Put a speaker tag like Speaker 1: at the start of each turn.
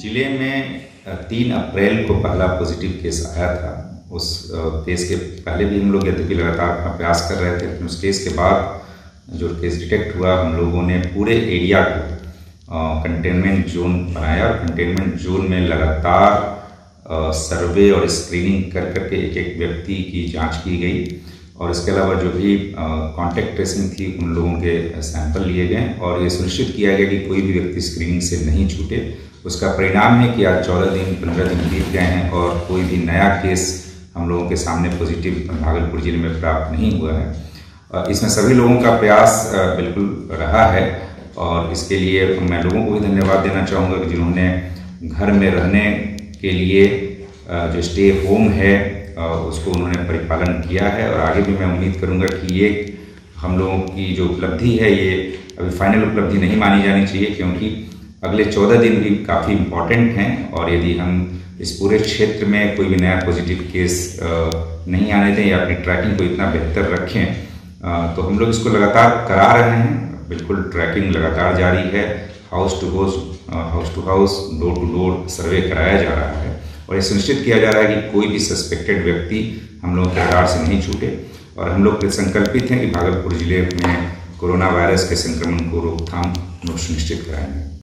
Speaker 1: ज़िले में तीन अप्रैल को पहला पॉजिटिव केस आया था। उस केस के पहले भी हम लोग यद्यपि लगातार अपना प्रयास कर रहे थे, लेकिन उस केस के बाद जो केस डिटेक्ट हुआ, हम लोगों ने पूरे एरिया को कंटेनमेंट जोन बनाया और कंटेनमेंट जोन में लगातार सर्वे और स्क्रीनिंग कर करके एक एक व्यक्ति की जाँच की गई। और इसके अलावा जो भी कांटेक्ट ट्रेसिंग थी, उन लोगों के सैंपल लिए गए और ये सुनिश्चित किया गया कि कोई भी व्यक्ति स्क्रीनिंग से नहीं छूटे। उसका परिणाम है कि आज चौदह दिन, पंद्रह दिन बीत गए हैं और कोई भी नया केस हम लोगों के सामने पॉजिटिव भागलपुर ज़िले में प्राप्त नहीं हुआ है। इसमें सभी लोगों का प्रयास बिल्कुल रहा है और इसके लिए मैं लोगों को भी धन्यवाद देना चाहूँगा कि जिन्होंने घर में रहने के लिए जो स्टे होम है उसको उन्होंने परिपालन किया है और आगे भी मैं उम्मीद करूँगा कि ये हम लोगों की जो उपलब्धि है, ये अभी फाइनल उपलब्धि नहीं मानी जानी चाहिए क्योंकि अगले चौदह दिन भी काफ़ी इंपॉर्टेंट हैं और यदि हम इस पूरे क्षेत्र में कोई भी नया पॉजिटिव केस नहीं आने दें या अपनी ट्रैकिंग को इतना बेहतर रखें तो हम लोग इसको लगातार करा रहे हैं। बिल्कुल ट्रैकिंग लगातार जारी है। House to house house to house door to door survey कराया जा रहा है। और ये सुनिश्चित किया जा रहा है कि कोई भी सस्पेक्टेड व्यक्ति हम लोगों के आधार से नहीं छूटे। और हम लोग संकल्पित हैं कि भागलपुर ज़िले में कोरोना वायरस के संक्रमण को रोकथाम सुनिश्चित कराएँगे।